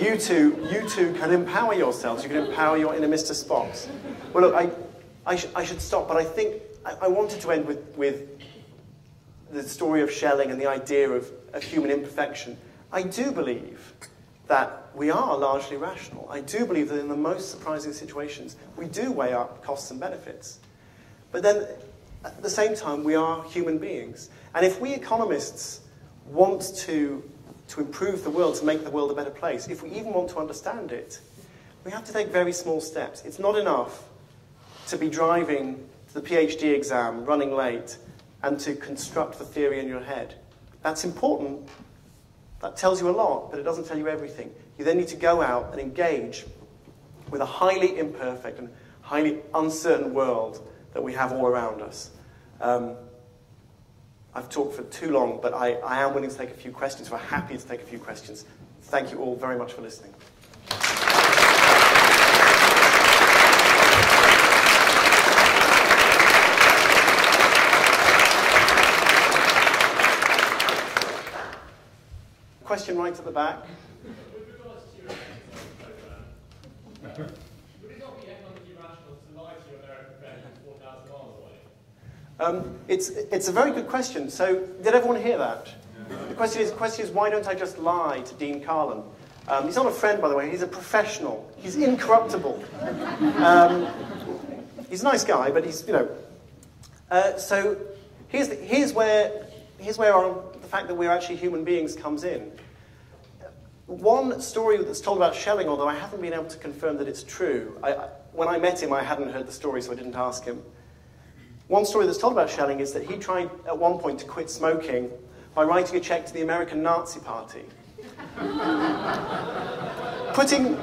you two, you two can empower yourselves. You can empower your inner Mr. Spock. Well, look, I, I, sh I should stop, but I think I, I, wanted to end with, with the story of Schelling and the idea of, of human imperfection. I do believe that we are largely rational. I do believe that in the most surprising situations, we do weigh up costs and benefits. But then, at the same time, we are human beings. And if we economists want to, to improve the world, to make the world a better place, if we even want to understand it, we have to take very small steps. It's not enough to be driving to the PhD exam, running late, and to construct the theory in your head. That's important. That tells you a lot, but it doesn't tell you everything. You then need to go out and engage with a highly imperfect and highly uncertain world that we have all around us. Um, I've talked for too long, but I, I am willing to take a few questions. We're happy to take a few questions. Thank you all very much for listening. Question right at the back. Um, it's, it's a very good question. So, did everyone hear that? The question is, question is why don't I just lie to Dean Karlan? Um, he's not a friend, by the way. He's a professional. He's incorruptible. Um, he's a nice guy, but he's, you know. Uh, so, here's, the, here's where, here's where our, the fact that we're actually human beings comes in. One story that's told about Schelling, although I haven't been able to confirm that it's true, I, when I met him, I hadn't heard the story, so I didn't ask him. One story that's told about Schelling is that he tried at one point to quit smoking by writing a check to the American Nazi Party. putting,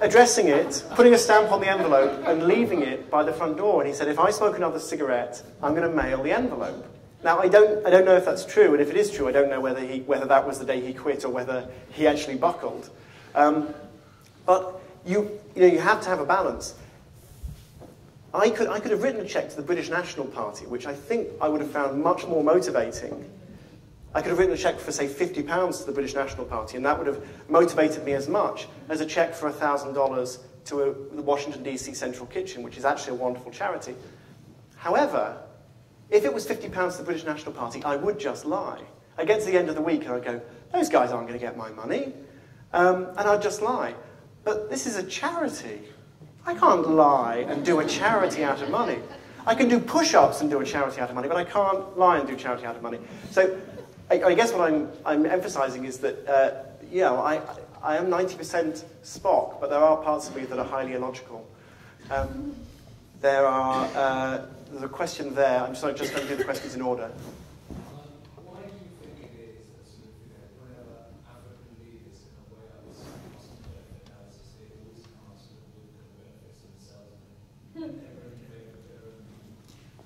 addressing it, putting a stamp on the envelope, and leaving it by the front door. And he said, if I smoke another cigarette, I'm going to mail the envelope. Now, I don't, I don't know if that's true, and if it is true, I don't know whether, he, whether that was the day he quit or whether he actually buckled. Um, but you, you, know, you have to have a balance. I could, I could have written a check to the British National Party, which I think I would have found much more motivating. I could have written a check for, say, £50 to the British National Party, and that would have motivated me as much as a check for $1,000 to a, the Washington, D.C. Central Kitchen, which is actually a wonderful charity. However, if it was £50 to the British National Party, I would just lie. I'd get to the end of the week and I'd go, those guys aren't going to get my money. Um, and I'd just lie. But this is a charity. I can't lie and do a charity out of money. I can do push-ups and do a charity out of money, but I can't lie and do charity out of money. So I, I guess what I'm, I'm emphasizing is that, uh, you know, I, I am 90% Spock, but there are parts of me that are highly illogical. Um, there are, uh, there's a question there. I'm sorry, just going to do the questions in order.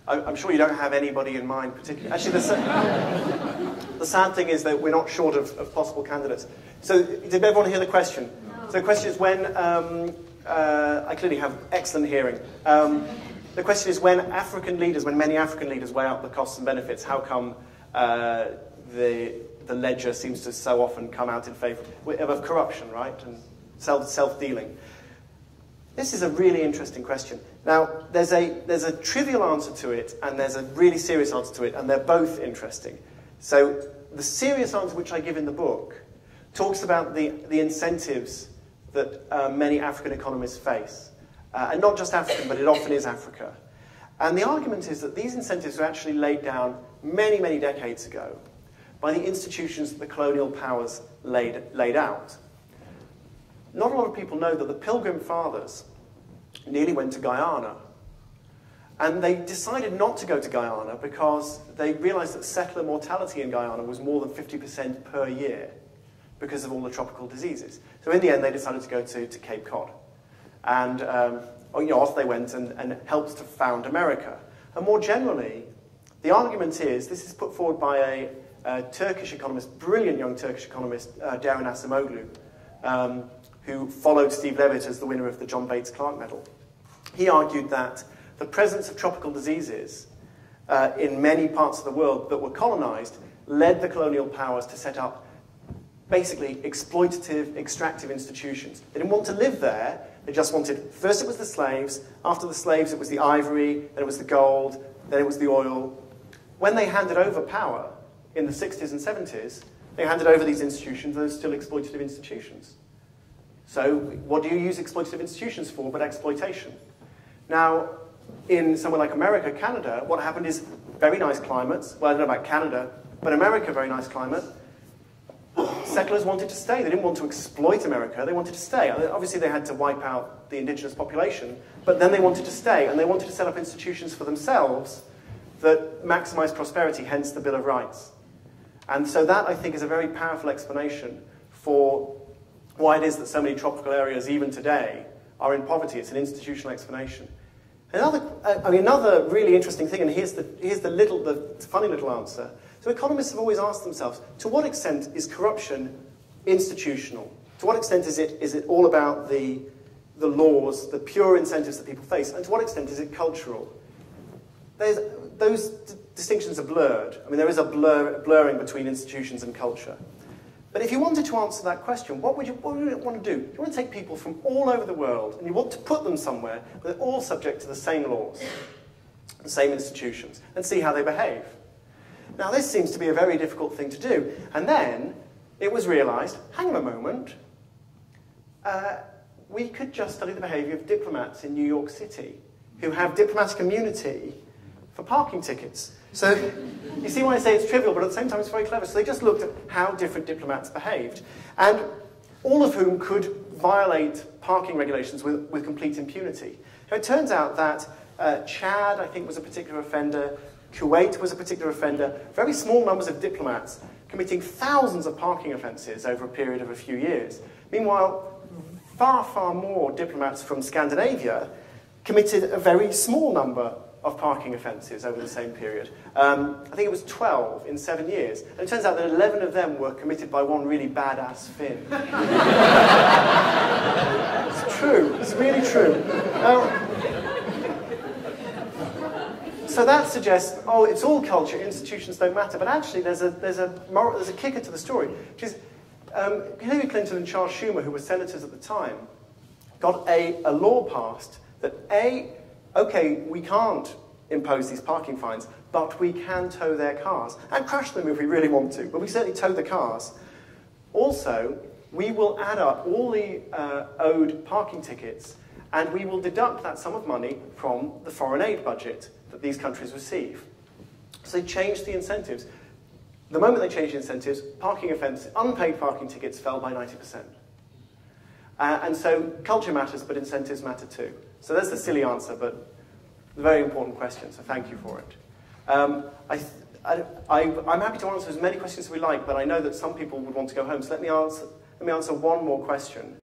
I'm sure you don't have anybody in mind particularly. Actually, the, the sad thing is that we're not short of, of, possible candidates. So, did everyone hear the question? No. So, the question is when, um, uh, I clearly have excellent hearing. Um, the question is when African leaders, when many African leaders weigh up the costs and benefits, how come uh, the, the ledger seems to so often come out in favor of corruption, right? And self dealing. This is a really interesting question. Now, there's a, there's a trivial answer to it, and there's a really serious answer to it, and they're both interesting. So, the serious answer, which I give in the book, talks about the, the incentives that uh, many African economists face. Uh, and not just African, but it often is Africa. And the argument is that these incentives were actually laid down many, many decades ago by the institutions that the colonial powers laid, laid out not a lot of people know that the Pilgrim Fathers nearly went to Guyana. And they decided not to go to Guyana because they realized that settler mortality in Guyana was more than 50% per year because of all the tropical diseases. So in the end, they decided to go to, to Cape Cod. And um, oh, you know, off they went and, and helped to found America. And more generally, the argument is, this is put forward by a, a Turkish economist, brilliant young Turkish economist, uh, Daron Acemoglu, um, who followed Steve Levitt as the winner of the John Bates Clark Medal. He argued that the presence of tropical diseases uh, in many parts of the world that were colonized led the colonial powers to set up basically exploitative, extractive institutions. They didn't want to live there, they just wanted, first it was the slaves, after the slaves it was the ivory, then it was the gold, then it was the oil. When they handed over power in the 60s and 70s, they handed over these institutions, those still exploitative institutions. So what do you use exploitative institutions for but exploitation? Now, in somewhere like America, Canada, what happened is very nice climates. Well, I don't know about Canada, but America, very nice climate. Settlers wanted to stay. They didn't want to exploit America. They wanted to stay. Obviously, they had to wipe out the indigenous population, but then they wanted to stay, and they wanted to set up institutions for themselves that maximize prosperity, hence the Bill of Rights. And so that, I think, is a very powerful explanation for why it is that so many tropical areas, even today, are in poverty. It's an institutional explanation. Another, uh, I mean, another really interesting thing, and here's the, here's the, little, the funny little answer. So economists have always asked themselves, to what extent is corruption institutional? To what extent is it, is it all about the, the laws, the pure incentives that people face? And to what extent is it cultural? There's, those distinctions are blurred. I mean, there is a blur, blurring between institutions and culture. But if you wanted to answer that question, what would, you, what would you want to do? You want to take people from all over the world and you want to put them somewhere where they're all subject to the same laws, the same institutions, and see how they behave. Now, this seems to be a very difficult thing to do. And then it was realized hang on a moment, uh, we could just study the behavior of diplomats in New York City who have diplomatic immunity for parking tickets. So you see why I say it's trivial, but at the same time it's very clever. So they just looked at how different diplomats behaved, and all of whom could violate parking regulations with, with complete impunity. Now, it turns out that uh, Chad, I think, was a particular offender, Kuwait was a particular offender, very small numbers of diplomats committing thousands of parking offences over a period of a few years. Meanwhile, far, far more diplomats from Scandinavia committed a very small number of parking offences over the same period. Um, I think it was 12 in seven years. And it turns out that 11 of them were committed by one really badass Finn. it's true. It's really true. so that suggests, oh, it's all culture, institutions don't matter. But actually, there's a, there's a, moral, there's a kicker to the story, which is um, Hillary Clinton and Charles Schumer, who were senators at the time, got a, a law passed that A, okay, we can't impose these parking fines, but we can tow their cars and crash them if we really want to, but we certainly tow the cars. Also, we will add up all the uh, owed parking tickets and we will deduct that sum of money from the foreign aid budget that these countries receive. So they changed the incentives. The moment they changed the incentives, parking offence, unpaid parking tickets fell by 90%. Uh, and so culture matters, but incentives matter too. So that's the silly answer, but a very important question, so thank you for it. Um, I, am happy to answer as many questions as we like, but I know that some people would want to go home, so let me answer, let me answer one more question.